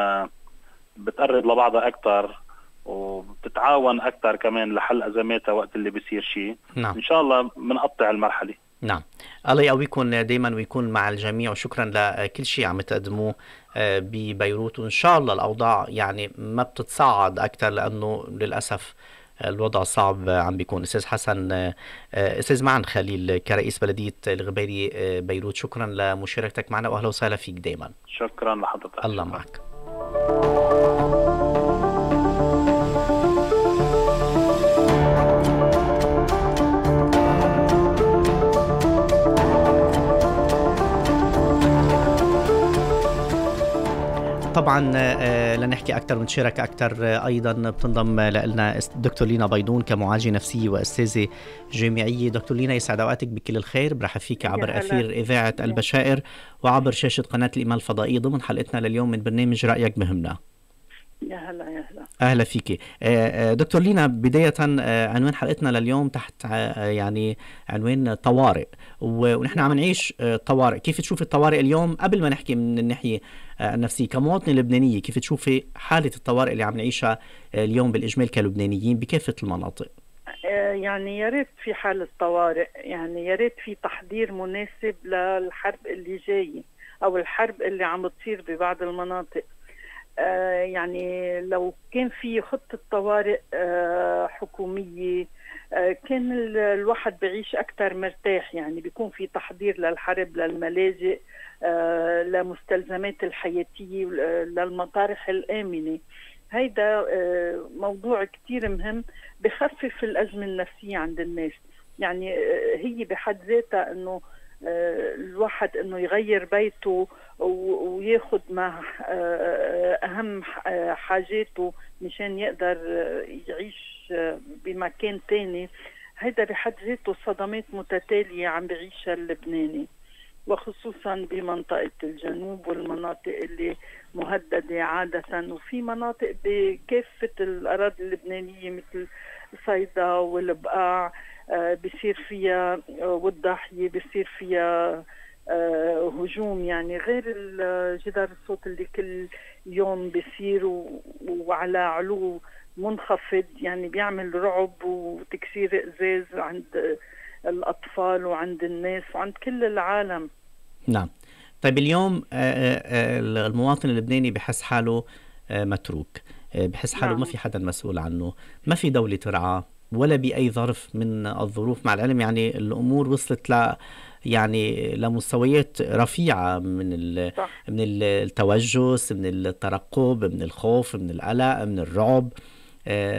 بتقرب لبعضها أكثر وبتتعاون أكثر كمان لحل أزماتها وقت اللي بيصير شيء. نعم. إن شاء الله بنقطع المرحلة.
نعم. الله يقويكم دائما ويكون مع الجميع وشكرا لكل شيء عم تقدموه آه، ببيروت. وإن شاء الله الأوضاع يعني ما بتتصاعد أكثر لأنه للأسف الوضع صعب عم بيكون. أستاذ حسن آه، أستاذ معن خليل كرئيس بلدية الغبيري آه، بيروت. شكرا لمشاركتك معنا واهلا وسهلا فيك دائما
شكرا لحضرتك.
الله معك. طبعا آه، لنحكي أكثر ونتشارك أكثر آه، أيضا بتنضم لنا دكتور لينا بيضون كمعالجة نفسية وأستاذة جامعية. دكتور لينا يسعد أوقاتك بكل الخير. برحب فيك عبر أثير إذاعة البشائر وعبر شاشة قناة الإيمان الفضائية ضمن حلقتنا لليوم من برنامج رأيك بهمنا
يا هلا يا هلا.
أهلا فيك. آه، آه، دكتور لينا بداية آه، عنوان حلقتنا لليوم تحت يعني عنوان طوارئ. ونحن عم نعيش طوارئ. كيف تشوفي الطوارئ اليوم؟ قبل ما نحكي من الناحية النفسية كمواطنة لبنانية كيف تشوفي حالة الطوارئ اللي عم نعيشها اليوم بالإجمال كلبنانيين بكافة المناطق؟
يعني يا ريت في حالة طوارئ. يعني يا ريت في تحضير مناسب للحرب اللي جاية أو الحرب اللي عم تصير ببعض المناطق. آه، يعني لو كان في خطة طوارئ آه، حكومية آه، كان الواحد بعيش أكثر مرتاح يعني بيكون في تحضير للحرب للملاجئ لمستلزمات الحياتية للمطارح الآمنة. هيدا موضوع كتير مهم بخفف الأزمة النفسية عند الناس. يعني هي بحد ذاتها أنه الواحد أنه يغير بيته وياخذ مع آه، أهم آه، حاجاته مشان يقدر آه، يعيش بمكان تاني هيدا بحد ذاته صدمات متتالية عم بعيشها اللبناني وخصوصا بمنطقة الجنوب والمناطق اللي مهددة عادة وفي مناطق بكافة الأراضي اللبنانية مثل صيدا والبقاع بصير فيها والضاحية بصير فيها آه، هجوم. يعني غير جدار الصوت اللي كل يوم بيصير وعلى علو منخفض يعني بيعمل رعب وتكسير إزاز عند الأطفال وعند الناس وعند كل العالم.
نعم. طيب اليوم آه، آه، المواطن اللبناني بحس حاله متروك. بحس حاله نعم. ما في حدا مسؤول عنه ما في دولة ترعاه ولا بأي ظرف من الظروف. مع العلم يعني الأمور وصلت ل يعني لمستويات رفيعة من صح. من التوجس من الترقب من الخوف من القلق من الرعب. آه،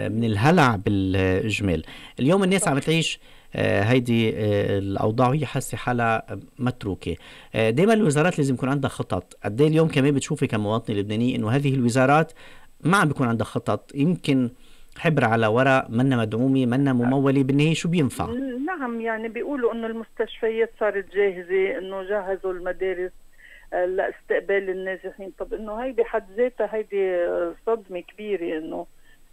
من الهلع بالاجمال اليوم الناس. عم تعيش آه، هيدي آه، الأوضاع وهي حاسة حالها متروكة. دائما الوزارات لازم يكون عندها خطط. قد إيه اليوم كمان بتشوفي كمواطنة لبنانية إنه هذه الوزارات ما عم بيكون عندها خطط. يمكن حبر على ورق منا مدعومة منا ممولة بالنهاية شو بينفع؟
نعم يعني بيقولوا إنه المستشفيات صارت جاهزة إنه جهزوا المدارس آه، لاستقبال النازحين طب إنه هي بحد ذاتها هيدي صدمة كبيرة إنه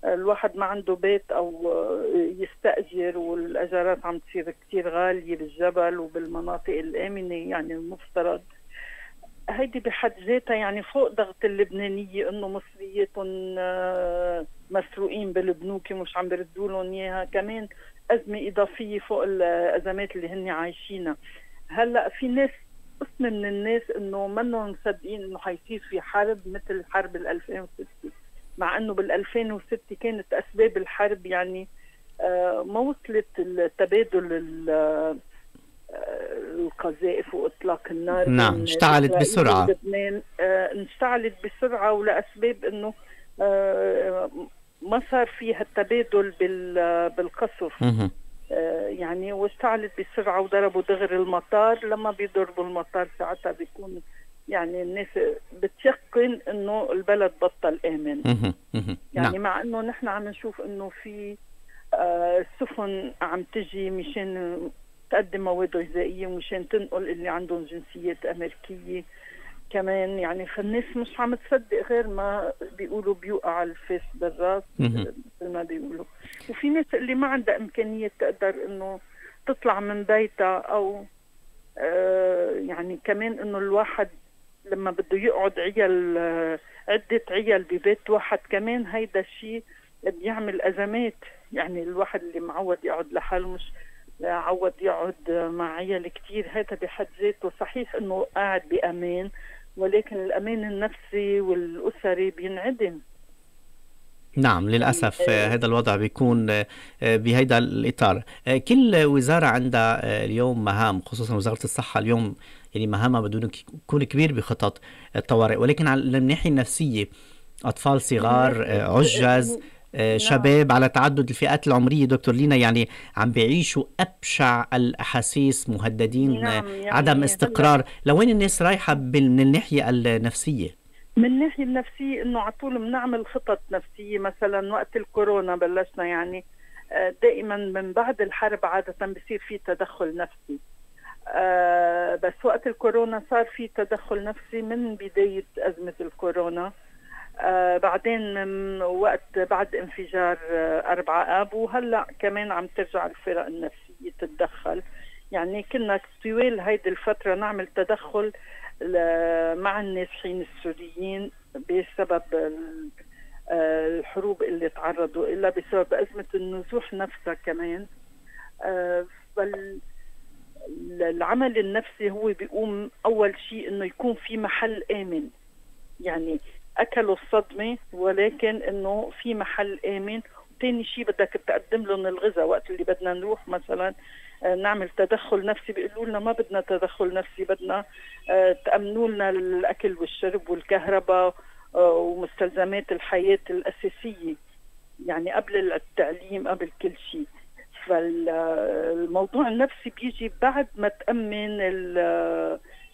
الواحد ما عنده بيت أو يستأجر والأجارات عم تصير كثير غالية بالجبل وبالمناطق الآمنة يعني المفترض. هيدي بحد ذاتها يعني فوق ضغط اللبنانية إنه مصرياتهم آه، مسروقين بالبنوك ومش عم بيردوا لهم إياها. كمان أزمة إضافية فوق الأزمات اللي هن عايشينها. هلأ في ناس قسم من الناس إنه منهم مصدقين إنه حيصير في حرب مثل حرب ال 2006 مع إنه بال 2006 كانت أسباب الحرب يعني آه، ما وصلت التبادل آه، القذائف وإطلاق النار
نعم اشتعلت بسرعة.
لبنان. آه، اشتعلت بسرعة ولأسباب إنه ما صار فيها التبادل بالقصف. يعني واشتعلت بسرعة وضربوا دغري المطار. لما بيضربوا المطار ساعتها بيكون يعني الناس بتيقن إنه البلد بطل آمن. يعني نعم. مع إنه نحن عم نشوف إنه في آه سفن عم تجي مشان تقدم مواد غذائية ومشان تنقل اللي عندهم جنسيات أمريكية. كمان يعني فالناس مش عم تصدق غير ما بيقولوا بيوقع الفاس بالراس مثل ما بيقولوا. وفي ناس اللي ما عندها امكانيه تقدر إنه تطلع من بيتها أو آه يعني كمان إنه الواحد لما بده يقعد عيال عدة عيال ببيت واحد كمان هيدا الشيء بيعمل أزمات. يعني الواحد اللي معود يقعد لحاله مش عود يقعد مع عيال كتير. هذا بحد ذاته صحيح إنه قاعد بأمان ولكن الأمان النفسي والأسري بينعدم.
نعم للأسف هذا الوضع بيكون آه، بهذا الإطار. آه، كل وزارة عندها آه، اليوم مهام خصوصا وزارة الصحة اليوم يعني مهامها بدون يكون كبير بخطط الطوارئ. ولكن على الناحية النفسية أطفال صغار عجز نعم. شباب على تعدد الفئات العمرية. دكتور لينا يعني عم بيعيشوا أبشع الأحاسيس مهددين نعم يعني عدم استقرار. لوين الناس رايحة من الناحية النفسية؟
من الناحية النفسية إنه على طول بنعمل خطط نفسية. مثلا وقت الكورونا بلشنا يعني آه، دائما من بعد الحرب عادة بصير في تدخل نفسي. آه بس وقت الكورونا صار في تدخل نفسي من بداية أزمة الكورونا. آه بعدين من وقت بعد انفجار آه أربعة آب وهلأ كمان عم ترجع الفرق النفسية تتدخل. يعني كنا طوال هيدي الفترة نعمل تدخل مع النازحين السوريين بسبب آه، الحروب اللي تعرضوا لها بسبب أزمة النزوح نفسها كمان. آه، العمل النفسي هو بيقوم أول شيء إنه يكون في محل آمن. يعني أكلوا الصدمة ولكن إنه في محل آمن. وثاني شيء بدك تقدم لهم الغذاء وقت اللي بدنا نروح مثلا نعمل تدخل نفسي. بيقولوا لنا ما بدنا تدخل نفسي بدنا آه، تأمنوا لنا الأكل والشرب والكهرباء آه، ومستلزمات الحياة الأساسية. يعني قبل التعليم قبل كل شيء. فالموضوع النفسي بيجي بعد ما تأمن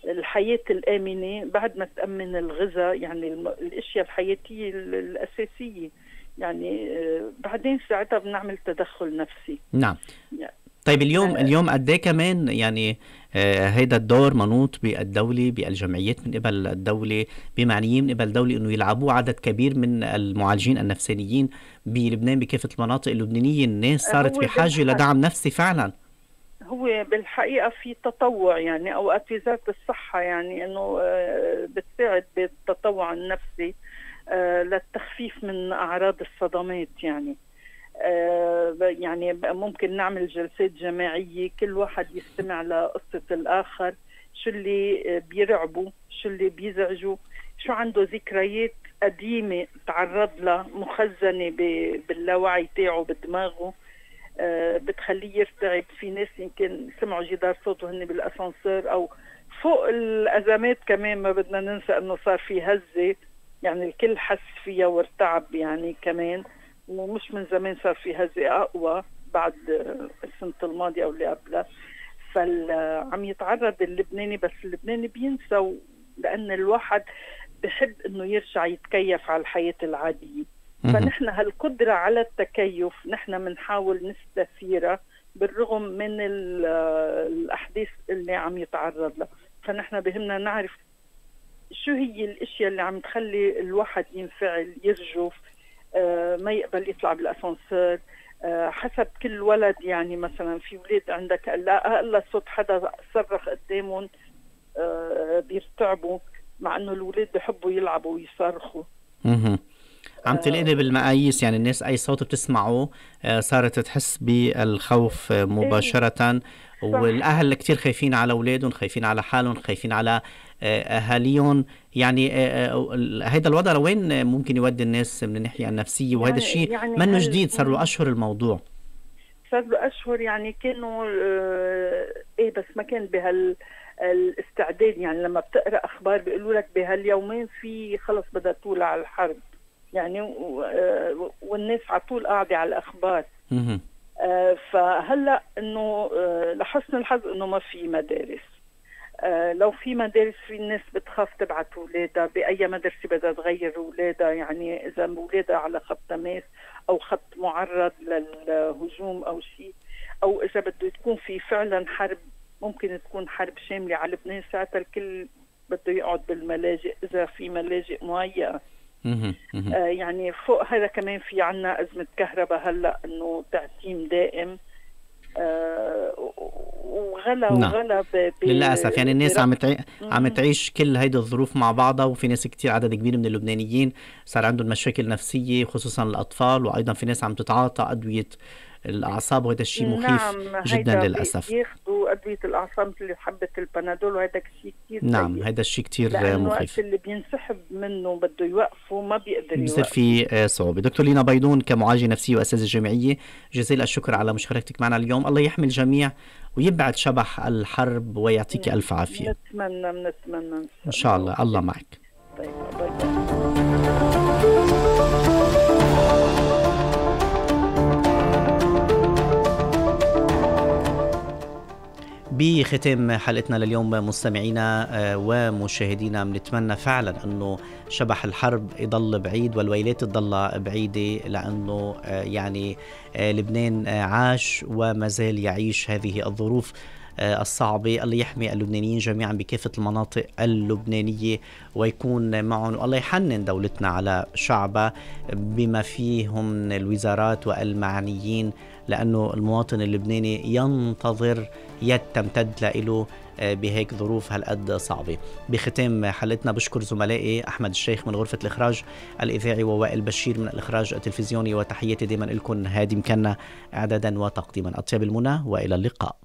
الحياة الآمنة بعد ما تأمن الغذاء يعني الأشياء الحياتية الأساسية. يعني آه، بعدين ساعتها بنعمل تدخل نفسي.
نعم. يعني طيب اليوم آه. اليوم قد إيه كمان؟ يعني آه هيدا الدور منوط بالدولة بالجمعيات من قبل الدولة بمعنيين من قبل الدولة إنه يلعبوا عدد كبير من المعالجين النفسانيين بلبنان بكافة المناطق اللبنانية. الناس صارت بحاجه لدعم نفسي فعلا.
هو بالحقيقة في تطوع يعني أوقات وزاره الصحة يعني إنه آه، بتساعد بالتطوع النفسي آه، للتخفيف من أعراض الصدمات يعني. آه، يعني ممكن نعمل جلسات جماعية كل واحد يستمع لقصة الآخر شو اللي بيرعبوا شو اللي بيزعجوا شو عنده ذكريات قديمة تعرض لها مخزنة باللاوعي تاعه بدماغه. آه، بتخليه يرتعب. في ناس يمكن سمعوا جدار صوته هن بالأسانسير أو فوق الأزمات كمان ما بدنا ننسى إنه صار في هزة. يعني الكل حس فيها وارتعب يعني كمان. ومش من زمان صار في هزة أقوى بعد السنة الماضية أو اللي قبلها فعم يتعرض اللبناني بس اللبناني بينسى لأن الواحد بحب إنه يرجع يتكيف على الحياة العادية. فنحن هالقدرة على التكيف نحن بنحاول نستثيرها بالرغم من الأحداث اللي عم يتعرض لها. فنحن بهمنا نعرف شو هي الأشياء اللي عم تخلي الواحد ينفعل يرجف ما يقبل يطلع بالأسانسير. آه، حسب كل ولد يعني مثلا في ولاد عندك لا هلا صوت حدا صرخ قدامهم آه، بيرتعبوا مع إنه الاولاد بحبوا يلعبوا ويصرخوا.
أها عم تلاقي بالمقاييس يعني الناس أي صوت بتسمعه آه، صارت تحس بالخوف آه، مباشرة. والأهل كثير خايفين على أولادهم خايفين على حالهم خايفين على آه، أهاليهم. يعني هيدا الوضع لوين ممكن يودي الناس من الناحية النفسية؟ وهذا يعني الشيء يعني منه جديد صار له أشهر الموضوع.
صار له أشهر يعني كانوا إيه بس ما كان بهال الاستعداد. يعني لما بتقرأ أخبار بيقولوا لك بهاليومين في خلص بدها تولع الحرب. يعني والناس على طول قاعدة على الأخبار. آه، فهلأ إنه آه، لحسن الحظ إنه ما في مدارس. آه، لو في مدارس في الناس بتخاف تبعت اولادها بأي مدرسة بدها تغير اولادها يعني إذا اولادها على خط تماس أو خط معرض للهجوم أو شيء أو إذا بده تكون في فعلا حرب ممكن تكون حرب شاملة على لبنان ساعتها الكل بده يقعد بالملاجئ إذا في ملاجئ مهيئه آه يعني فوق هذا كمان في عنا أزمة كهرباء هلأ إنه تعتيم دائم. آه وغلا نعم.
للأسف. يعني الناس عم تعي... عم تعيش كل هيدي الظروف مع بعضها وفي ناس كتير عدد كبير من اللبنانيين صار عندهم مشاكل نفسية خصوصا الأطفال وأيضا في ناس عم تتعاطى أدوية الأعصاب وهذا الشيء مخيف نعم جدا للأسف.
ياخذوا أدوية الأعصاب مثل حبه البنادول وهذا الشيء كثير
نعم هذا الشيء كثير
مخيف. اللي بينسحب منه بده يوقفه ما بيقدر
بصير في آه، صعوبة. دكتور لينا بيضون كمعالجة نفسية واستاذه جامعية جزيل الشكر على مشاركتك معنا اليوم. الله يحمي الجميع ويبعد شبح الحرب ويعطيك ألف عافية.
نتمنى نتمنى
إن شاء الله. الله. معك. طيب بختام حلقتنا لليوم مستمعينا آه، ومشاهدينا بنتمنى فعلا أنه شبح الحرب يضل بعيد والويلات تضل بعيدة لأنه آه، يعني آه، لبنان عاش وما زال يعيش هذه الظروف الصعبة. الله يحمي اللبنانيين جميعا بكافة المناطق اللبنانية ويكون معهم والله يحنن دولتنا على شعبها بما فيهم الوزارات والمعنيين لأنه المواطن اللبناني ينتظر يد تمتد له آه، بهيك ظروف هالقد صعبة. بختام حلقتنا بشكر زملائي أحمد الشيخ من غرفة الإخراج الإذاعي ووائل بشير من الإخراج التلفزيوني وتحياتي دائما لكم هادي مكنا إعدادا وتقديما. أطيب المنى وإلى اللقاء.